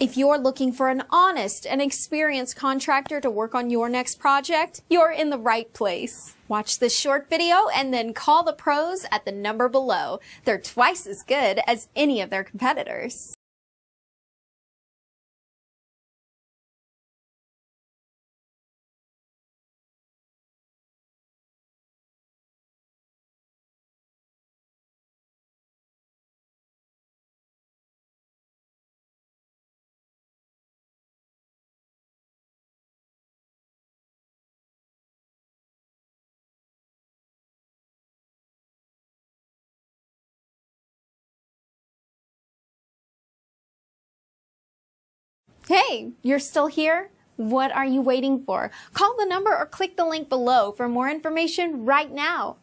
If you're looking for an honest and experienced contractor to work on your next project, you're in the right place. Watch this short video and then call the pros at the number below. They're twice as good as any of their competitors. Hey, you're still here? What are you waiting for? Call the number or click the link below for more information right now.